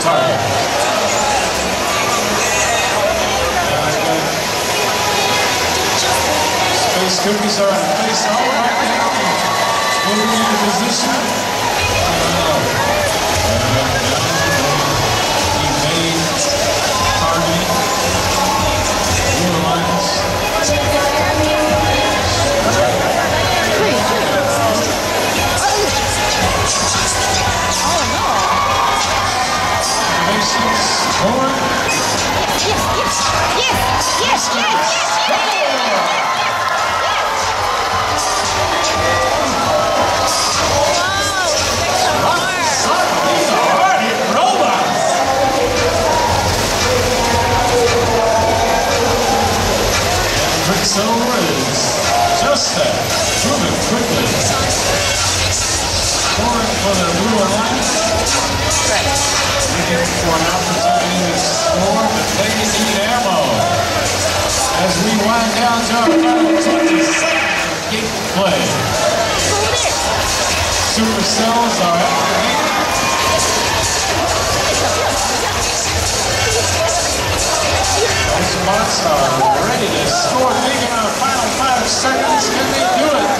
target. Space cookies are in all right now. Moving into position. He Is just that, moving quickly. For an opportunity to score, but they need ammo. As we wind down to our final 20 seconds of gameplay. Supercells are ready to score big in our final five seconds. Can they do it?